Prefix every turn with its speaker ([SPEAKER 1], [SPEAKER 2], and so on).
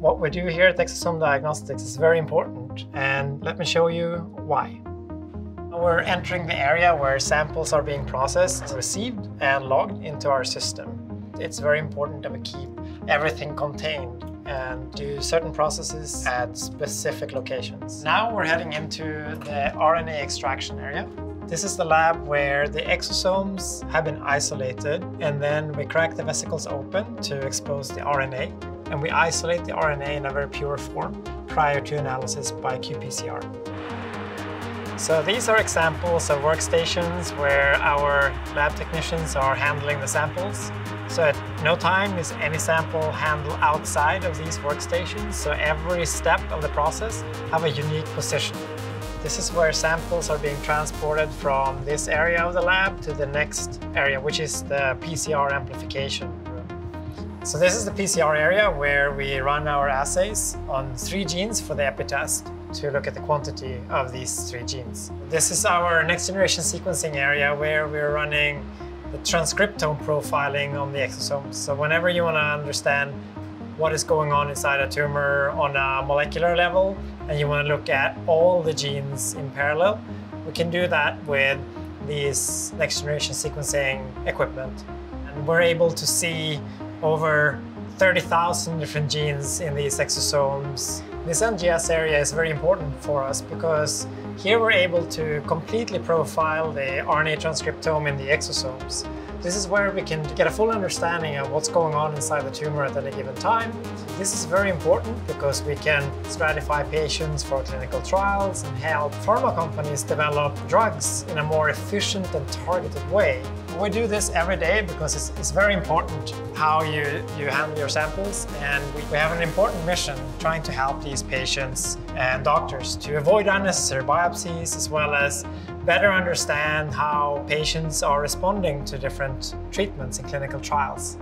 [SPEAKER 1] What we do here at Exosome Diagnostics is very important, and let me show you why. We're entering the area where samples are being processed, received, and logged into our system. It's very important that we keep everything contained and do certain processes at specific locations. Now we're heading into the RNA extraction area. This is the lab where the exosomes have been isolated and then we crack the vesicles open to expose the RNA and we isolate the RNA in a very pure form prior to analysis by qPCR. So these are examples of workstations where our lab technicians are handling the samples. So at no time is any sample handled outside of these workstations, so every step of the process have a unique position. This is where samples are being transported from this area of the lab to the next area, which is the PCR amplification. So this is the PCR area where we run our assays on three genes for the EPI test to look at the quantity of these three genes. This is our next generation sequencing area where we're running the transcriptome profiling on the exosomes. So whenever you want to understand what is going on inside a tumor on a molecular level and you want to look at all the genes in parallel, we can do that with these next generation sequencing equipment. And we're able to see over 30,000 different genes in these exosomes this NGS area is very important for us because here we're able to completely profile the RNA transcriptome in the exosomes. This is where we can get a full understanding of what's going on inside the tumor at any given time. This is very important because we can stratify patients for clinical trials and help pharma companies develop drugs in a more efficient and targeted way. We do this every day because it's, it's very important how you, you handle your samples and we, we have an important mission trying to help these patients and doctors to avoid unnecessary biopsies as well as better understand how patients are responding to different treatments in clinical trials.